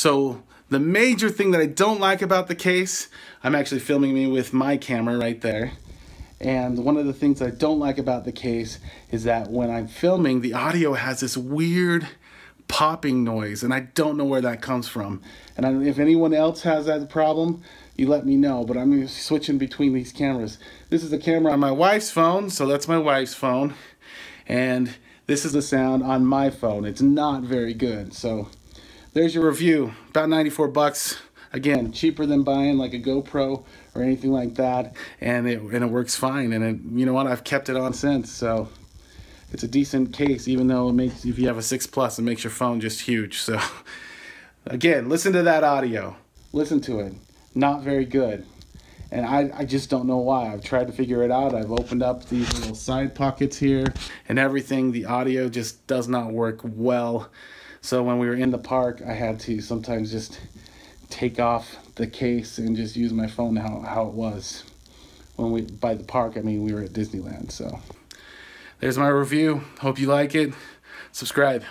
So the major thing that I don't like about the case, I'm actually filming me with my camera right there. And one of the things I don't like about the case is that when I'm filming, the audio has this weird popping noise, and I don't know where that comes from. And I, if anyone else has that problem, you let me know. But I'm switching between these cameras. This is the camera on my wife's phone, so that's my wife's phone. And this is the sound on my phone. It's not very good. So there's your review. About 94 bucks. Again, cheaper than buying like a GoPro or anything like that, and it and it works fine. And it, you know what? I've kept it on since, so it's a decent case. Even though it makes if you have a six plus, it makes your phone just huge. So again, listen to that audio. Listen to it. Not very good. And I, I just don't know why. I've tried to figure it out. I've opened up these little side pockets here and everything. The audio just does not work well. So when we were in the park, I had to sometimes just take off the case and just use my phone how, how it was. When we, by the park, I mean we were at Disneyland, so. There's my review. Hope you like it. Subscribe.